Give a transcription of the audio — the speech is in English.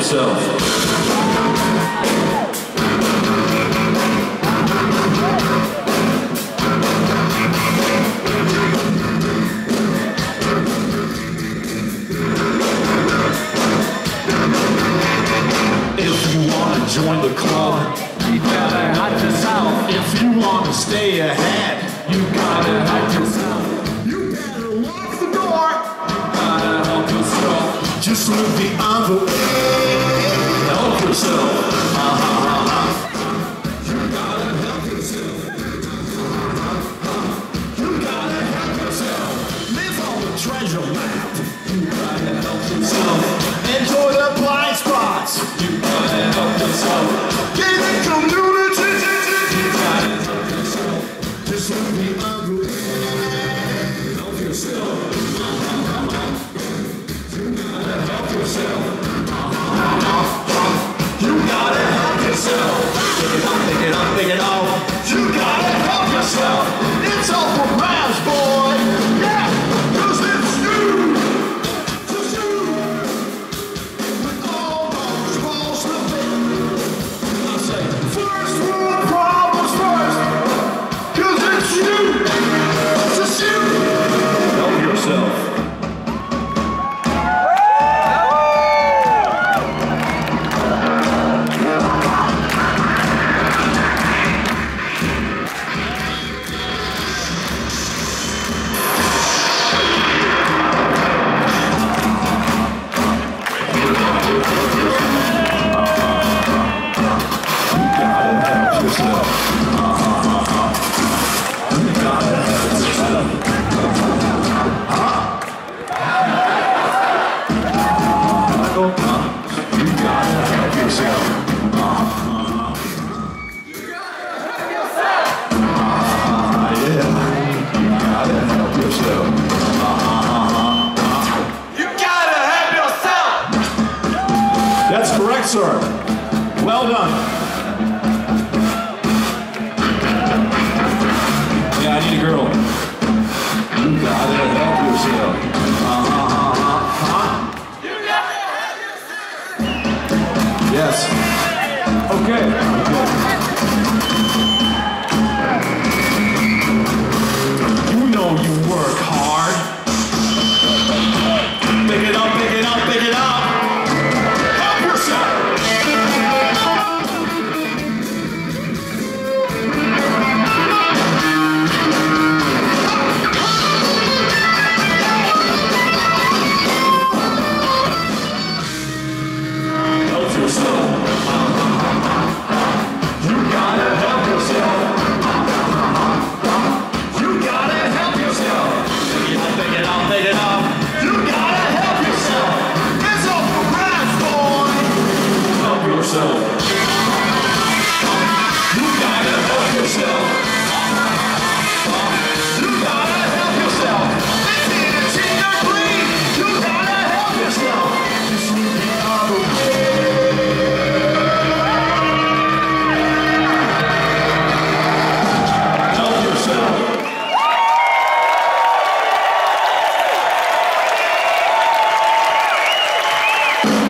yourself. You join the club, You gotta hide yourself. if you wanna stay ahead, You gotta hide yourself. you better lock the door. Gotta help yourself. Just move the envelope. Help yourself. You gotta help yourself. Live on the treasure map. You gotta help yourself. Enjoy the blind spots. You gotta help yourself. Get the community. You gotta help yourself. Just move the envelope. Help yourself. sir. Well done. Yeah, I need a girl. You gotta help yourself. You gotta help yourself. Yes. Okay. okay.